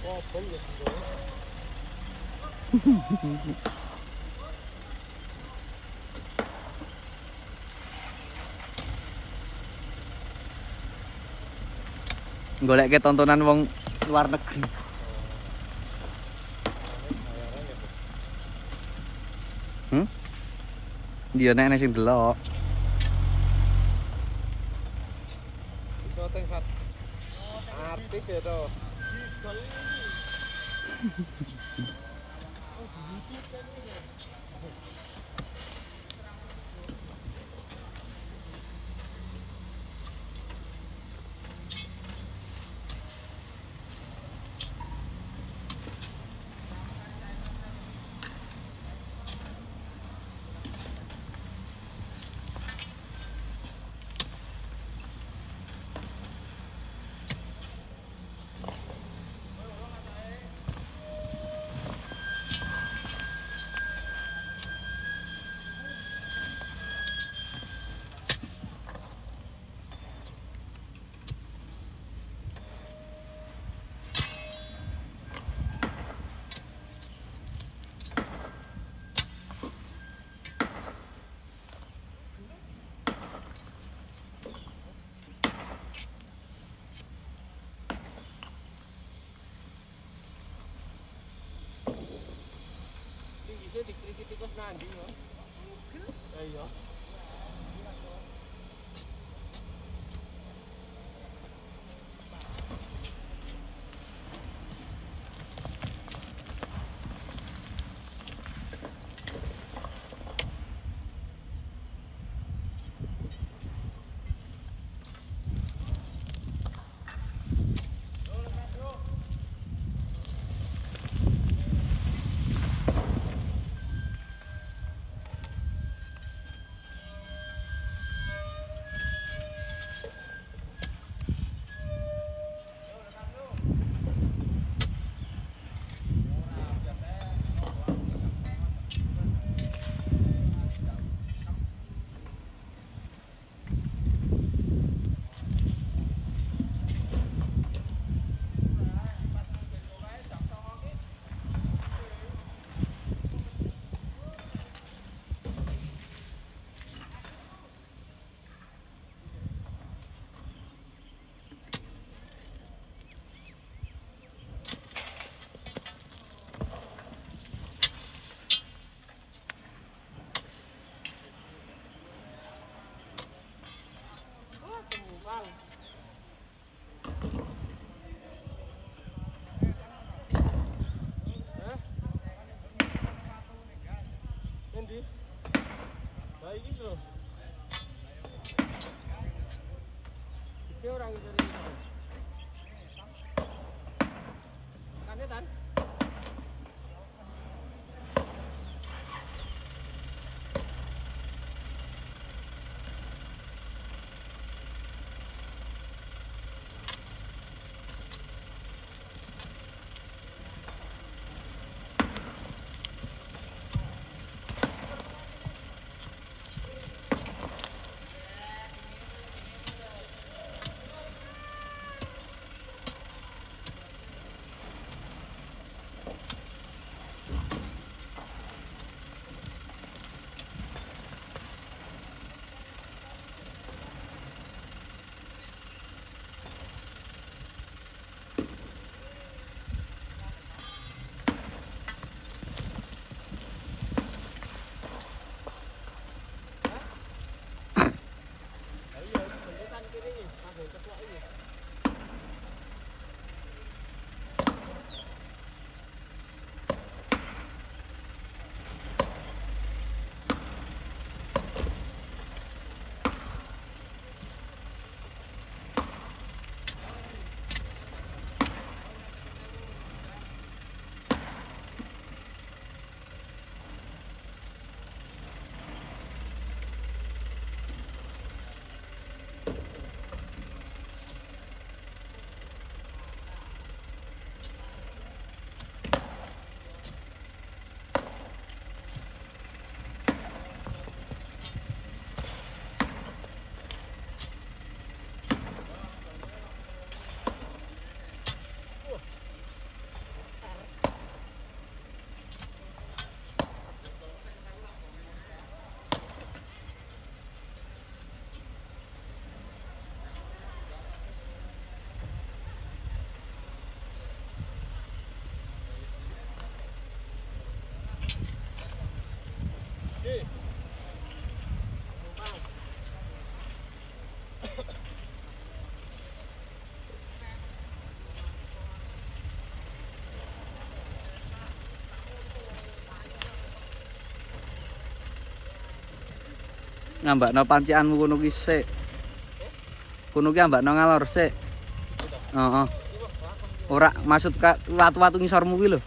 Golek ke tontonan wong luar negeri. Hmm? Dia nek sing delok. Iso teng. Artis ya to. Thank you. Hindi, dikritikos na, hindi mo. Ayo. thế tấn ngambakno pancianmu kono ki sik. Kono ki ambakno ngalor sik. Heeh. Ora maksud ka watu-watu ngisormu ki lho.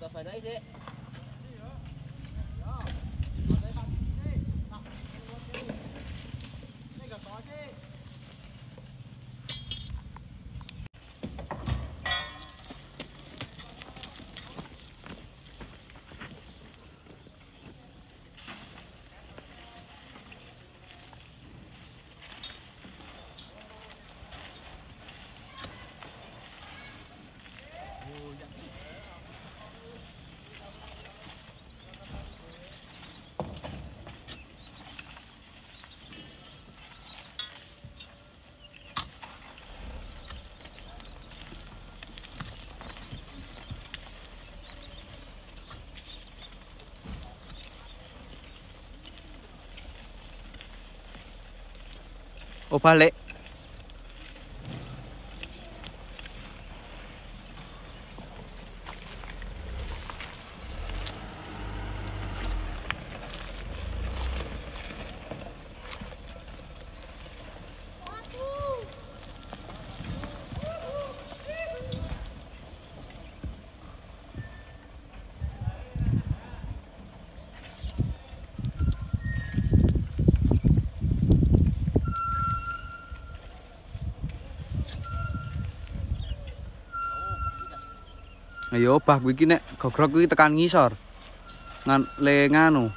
Tafadai sih. Opale. Ayo obah kuwi iki nek gogrok kuwi tekan ngisor. Ngan le nganu.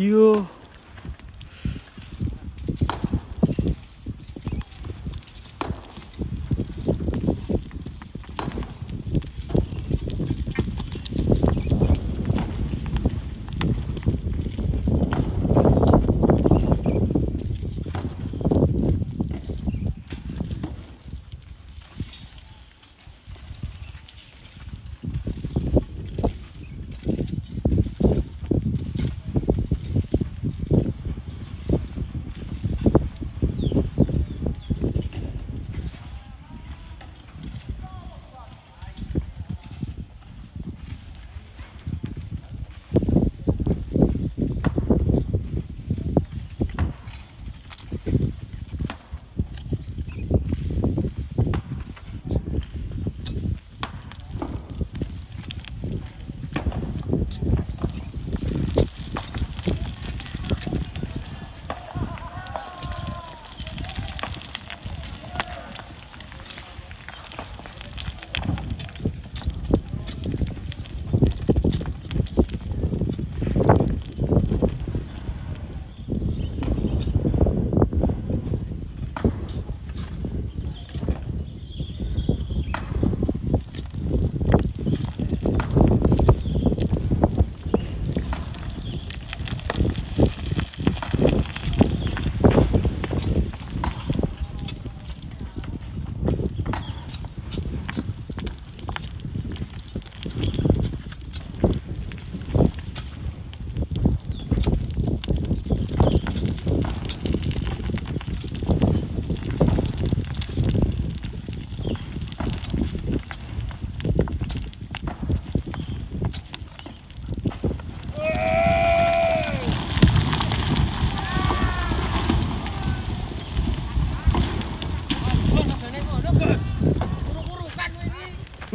哟。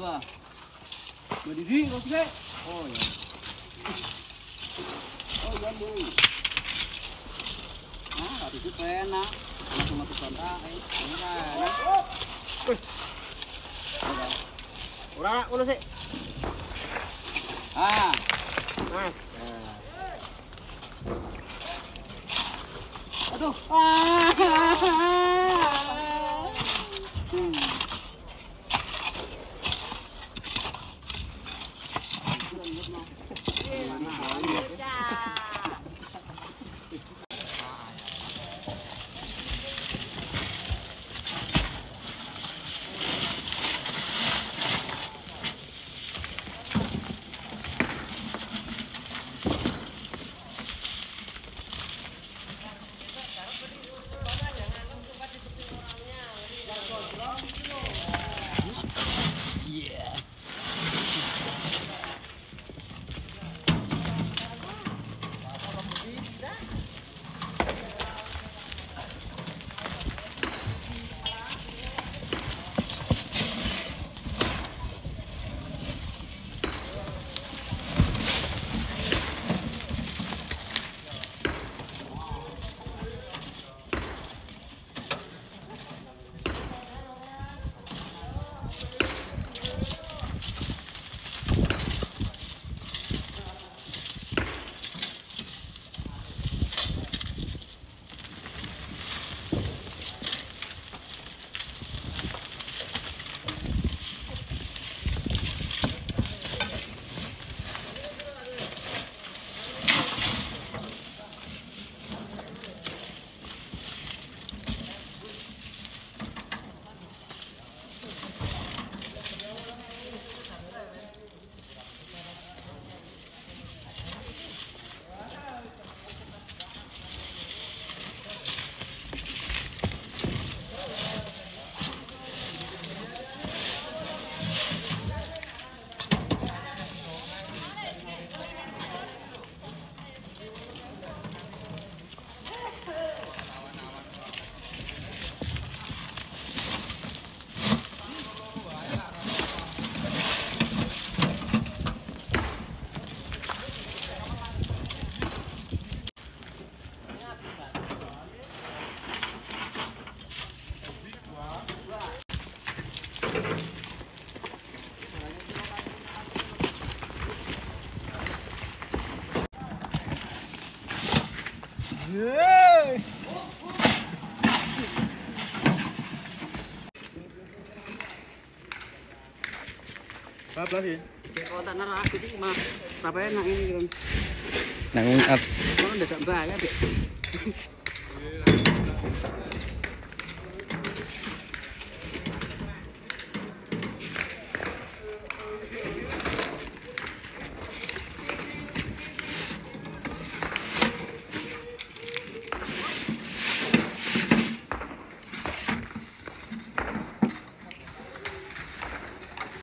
baba. Berdiri kok sih? Oh ya. Oh ya bu. Ah, tadi itu pena. Langsung masuk kontak. Eh. Ora, ngono sih. Ah, Mas. aduh. Ah. Bablas ya. Kalau tak naruh aku sih mah. Apa enak ini kan. Nang up. Kalau udah sampai ya, Dek.